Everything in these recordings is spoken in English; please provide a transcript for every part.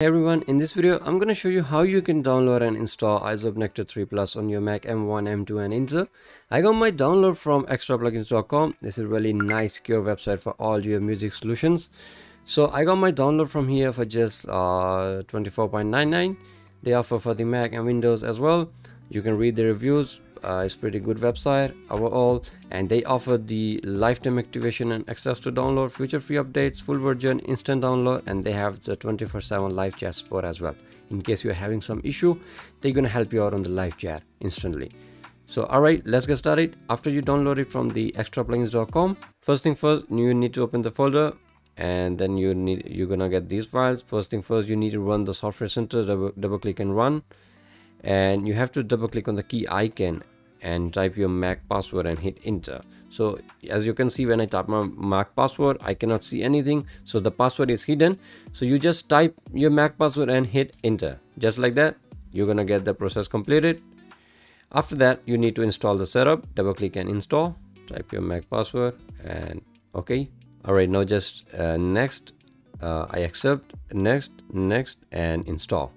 Hey everyone, in this video I'm going to show you how you can download and install iZotope Nectar 3 Plus on your Mac M1, M2 and Intel. I got my download from extraplugins.com. This is a really nice secure website for all your music solutions. So I got my download from here for just uh, 24.99. They offer for the Mac and Windows as well. You can read the reviews uh, it's pretty good website overall and they offer the lifetime activation and access to download future free updates full version instant download and they have the 24 7 live chat support as well. In case you're having some issue they're gonna help you out on the live chat instantly. So all right let's get started. After you download it from the extraplugins.com first thing first you need to open the folder and then you need you're gonna get these files. First thing first you need to run the software center double, double click and run and you have to double click on the key icon and type your mac password and hit enter. So as you can see when i type my mac password i cannot see anything. So the password is hidden. So you just type your mac password and hit enter. Just like that you're gonna get the process completed. After that you need to install the setup. Double click and install. Type your mac password and okay. All right now just uh, next uh, i accept next next and install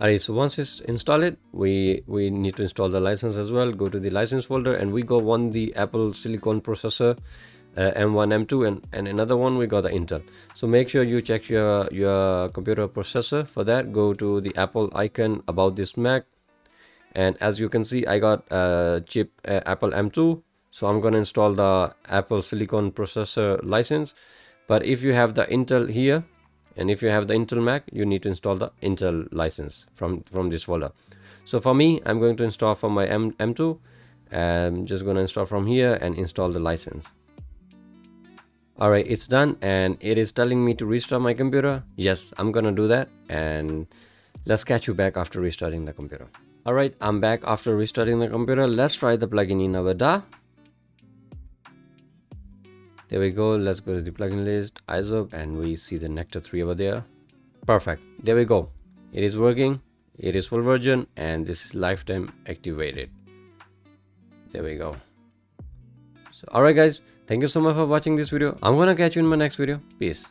Alright, so once it's installed, we we need to install the license as well. Go to the license folder, and we got one the Apple Silicon processor, uh, M1, M2, and and another one we got the Intel. So make sure you check your your computer processor. For that, go to the Apple icon about this Mac, and as you can see, I got a chip uh, Apple M2. So I'm gonna install the Apple Silicon processor license. But if you have the Intel here, and if you have the intel mac you need to install the intel license from from this folder. So for me i'm going to install from my M m2 i'm just going to install from here and install the license. All right it's done and it is telling me to restart my computer. Yes i'm gonna do that and let's catch you back after restarting the computer. All right i'm back after restarting the computer. Let's try the plugin in our da there we go let's go to the plugin list iZotope and we see the nectar 3 over there. Perfect there we go. It is working it is full version and this is lifetime activated. There we go. So all right guys thank you so much for watching this video. I'm gonna catch you in my next video. Peace